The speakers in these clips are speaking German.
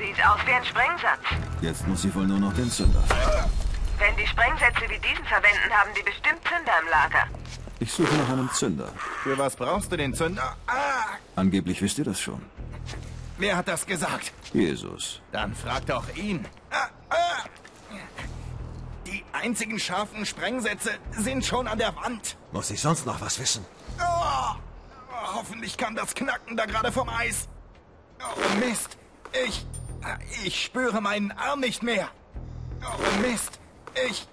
Sieht aus wie ein Sprengsatz. Jetzt muss sie wohl nur noch den Zünder. Wenn die Sprengsätze wie diesen verwenden, haben die bestimmt Zünder im Lager. Ich suche nach einem Zünder. Für was brauchst du den Zünder? Ah, Angeblich wisst ihr das schon. wer hat das gesagt? Jesus. Dann frag doch ihn. Ah, ah. Die einzigen scharfen Sprengsätze sind schon an der Wand. Muss ich sonst noch was wissen? Oh, hoffentlich kam das Knacken da gerade vom Eis. Oh, Mist. Ich. Ich spüre meinen Arm nicht mehr. Oh, Mist. Ich.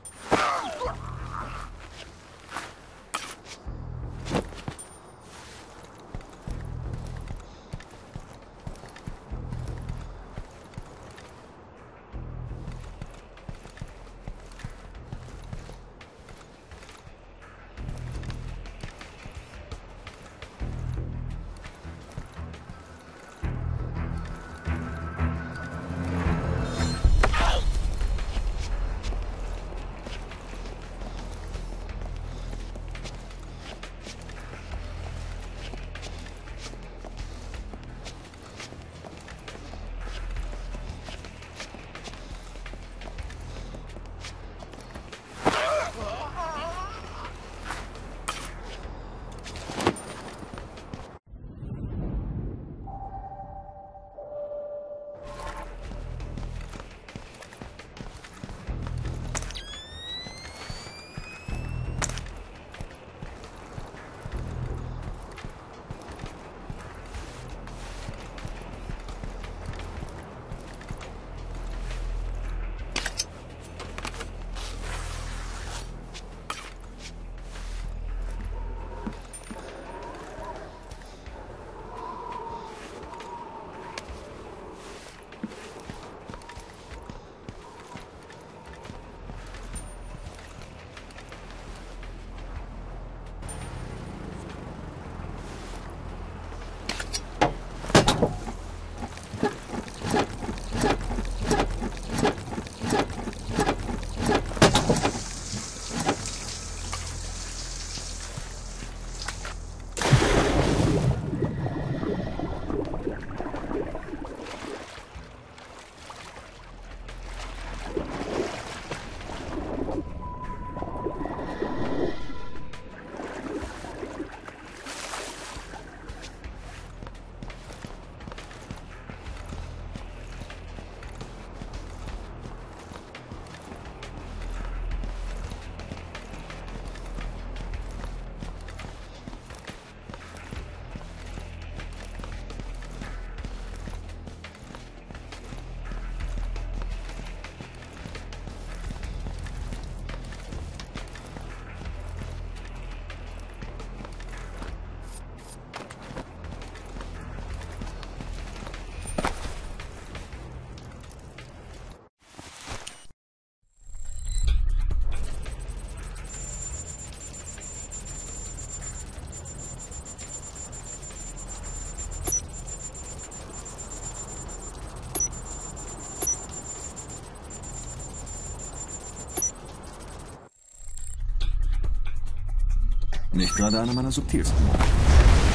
Gerade einer meiner subtilsten.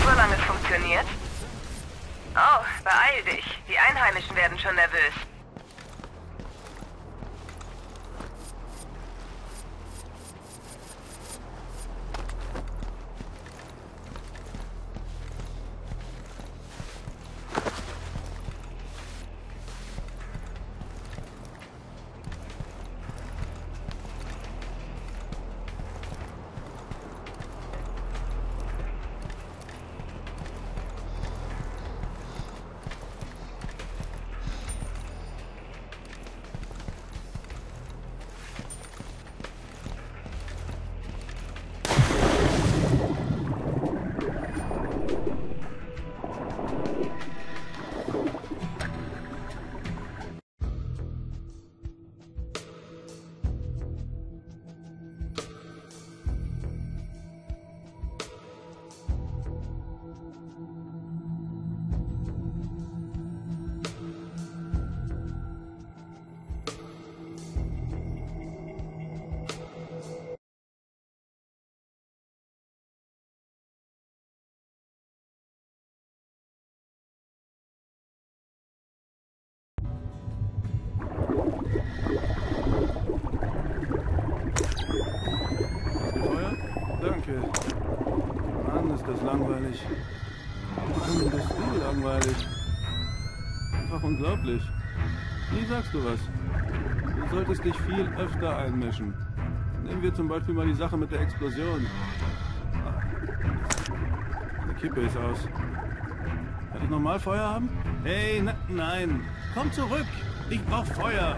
Solange es funktioniert. Oh, beeil dich. Die Einheimischen werden schon nervös. Langweilig. Die Industrie langweilig. Einfach unglaublich. Wie sagst du was? Du solltest dich viel öfter einmischen. Nehmen wir zum Beispiel mal die Sache mit der Explosion. Die Kippe ist aus. Kann ich nochmal Feuer haben? Hey, na, nein. Komm zurück. Ich brauch Feuer.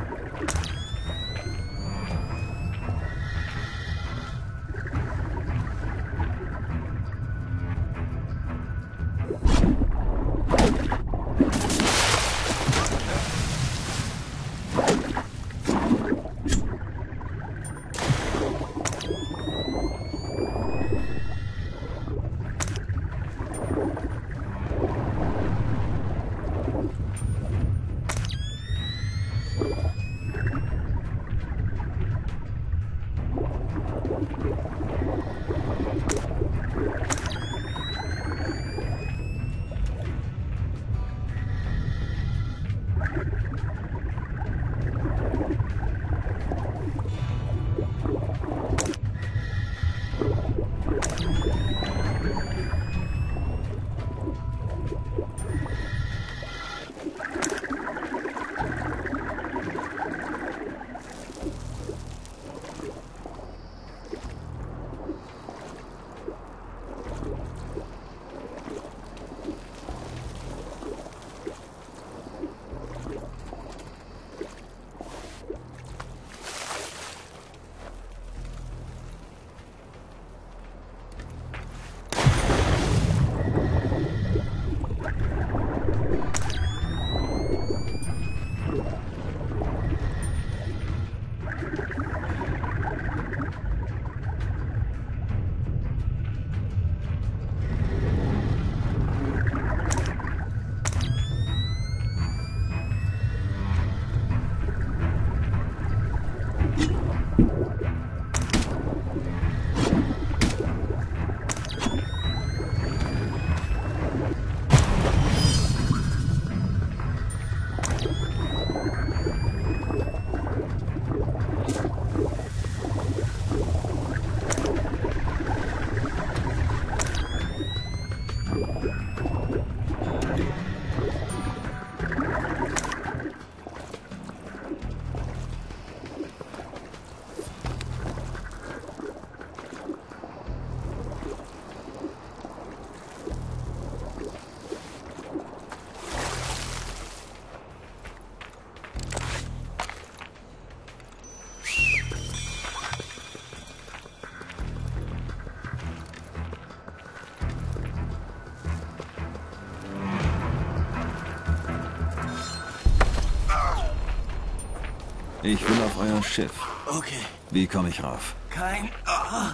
Ich will auf euer Schiff. Okay, Wie komme ich rauf? kein... Ah,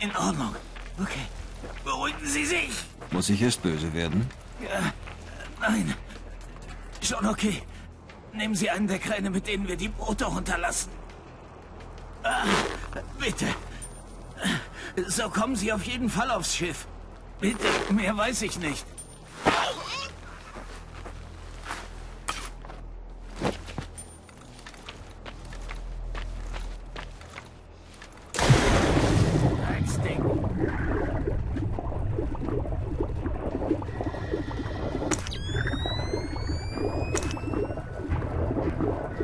in Ordnung. Okay, beruhigen Sie sich. Muss ich erst böse werden? Ja, nein. Schon okay. Nehmen Sie einen der Kräne, mit denen wir die Boote runterlassen. Ah, bitte. So kommen Sie auf jeden Fall aufs Schiff. Bitte, mehr weiß ich nicht.